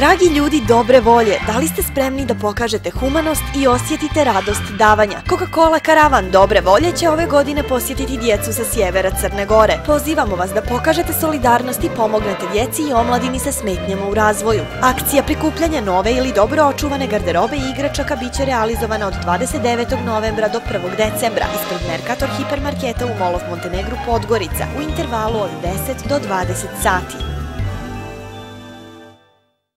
Dragi ljudi dobre volje, da li ste spremni da pokažete humanost i osjetite radost davanja? Coca-Cola Karavan dobre volje će ove godine posjetiti djecu sa sjevera Crne Gore. Pozivamo vas da pokažete solidarnost i pomognete djeci i omladini sa smetnjama u razvoju. Akcija prikupljanja nove ili dobro očuvane garderobe i igračaka bit će realizovana od 29. novembra do 1. decembra ispred Mercator hipermarketa u Molov Montenegru Podgorica u intervalu od 10 do 20 sati.